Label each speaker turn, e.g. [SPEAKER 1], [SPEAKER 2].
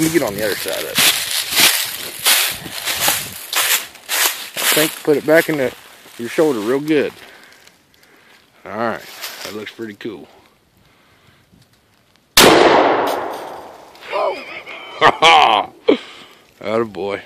[SPEAKER 1] Let me get on the other side of it. I think put it back in the, your shoulder real good. Alright, that looks pretty cool. Oh! Atta boy.